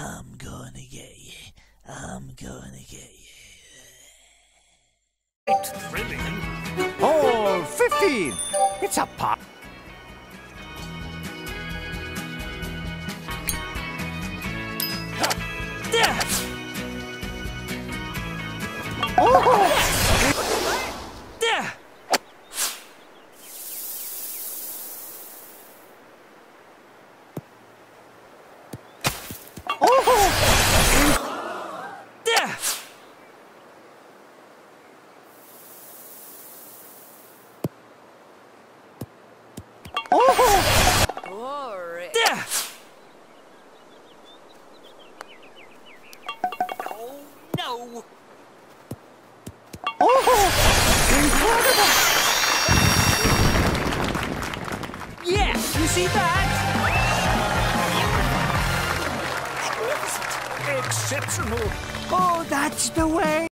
I'm gonna get you. I'm gonna get you. Thrilling. Hole 15. It's a pop. Oh. Glory. Oh, no. Oh! Incredible! Yeah, you see that? Exceptional. Oh, that's the way.